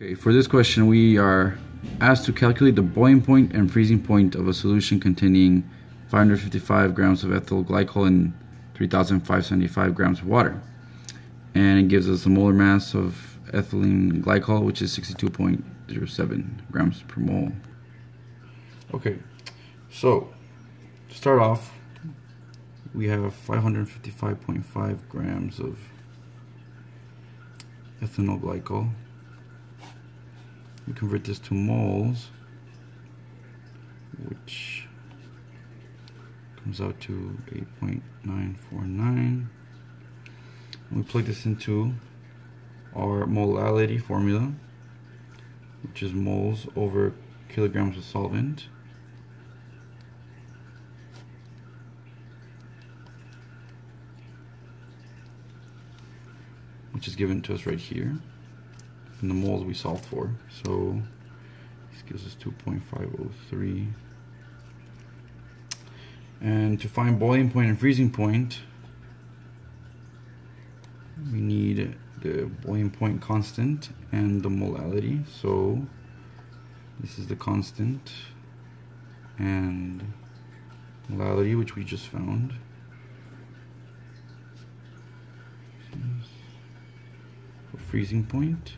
Okay, for this question, we are asked to calculate the boiling point and freezing point of a solution containing 555 grams of ethyl glycol and 3,575 grams of water. And it gives us a molar mass of ethylene glycol, which is 62.07 grams per mole. Okay, so to start off, we have 555.5 grams of ethylene glycol we convert this to moles which comes out to 8.949 we plug this into our molality formula which is moles over kilograms of solvent. Which is given to us right here and the moles we solved for. So this gives us 2.503. And to find boiling point and freezing point, we need the boiling point constant and the molality. So this is the constant and molality, which we just found. For freezing point.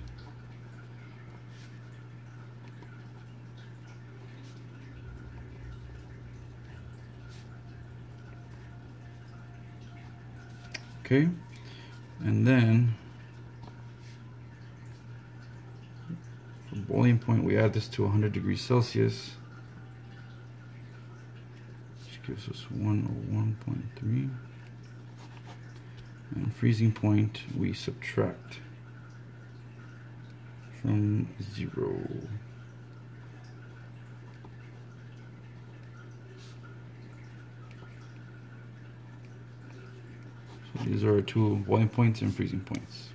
Okay. And then boiling point we add this to 100 degrees Celsius which gives us 101.3 and freezing point we subtract from zero These are two boiling points and freezing points.